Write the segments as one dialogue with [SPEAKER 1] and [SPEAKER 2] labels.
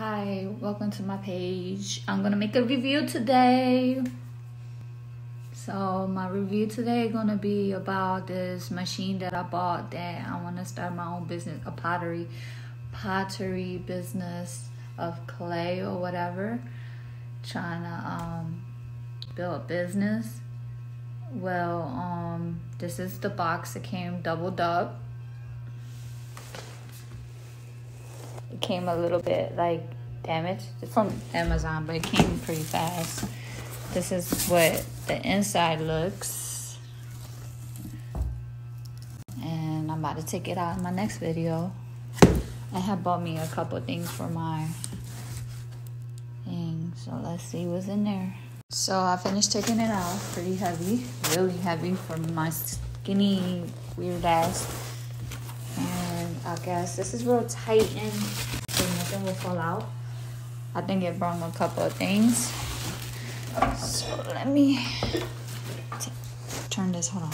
[SPEAKER 1] Hi, welcome to my page. I'm gonna make a review today. So my review today is gonna be about this machine that I bought that I wanna start my own business, a pottery, pottery business of clay or whatever. Trying to um, build a business. Well, um, this is the box that came doubled up came a little bit like damaged. It's from Amazon, but it came pretty fast. This is what the inside looks. And I'm about to take it out in my next video. I have bought me a couple things for my thing. So let's see what's in there. So I finished taking it out. Pretty heavy. Really heavy for my skinny weird ass I guess. This is real tight and so nothing will fall out. I think it brought a couple of things. So let me turn this, hold on.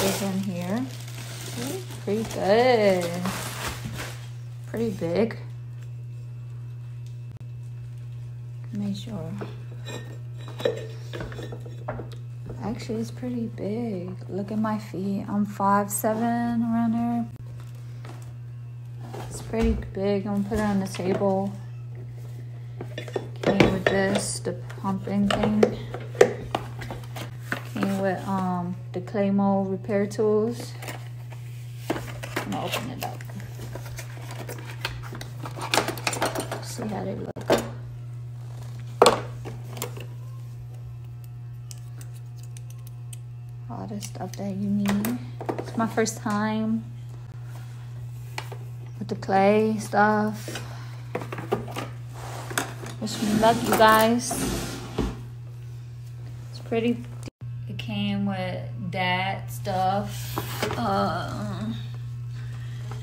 [SPEAKER 1] This in here. Pretty good. Pretty big. Make sure. Actually, it's pretty big. Look at my feet. I'm five seven there. It's pretty big. I'm gonna put it on the table. Came with this, the pumping thing. Came with um the clay mold repair tools. I'm gonna open it up. See how they look. All the stuff that you need. It's my first time with the clay stuff. Wish me luck, you guys. It's pretty. It came with that stuff. Uh,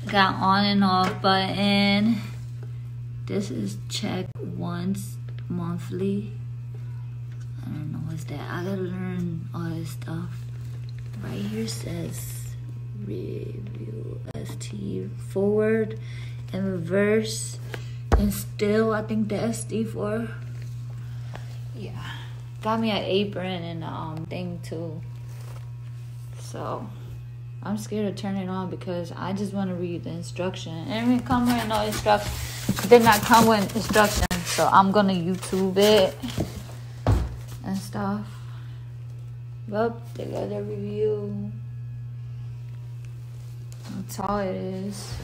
[SPEAKER 1] got on and off button. This is check once monthly. I don't know what's that. I gotta learn all this stuff right here says review ST forward and reverse. And still I think the SD4 yeah. Got me an apron and um thing too. So I'm scared to turn it on because I just want to read the instruction. And it come with no instruction did not come with instructions so I'm gonna YouTube it and stuff well, they got a review. That's all it is.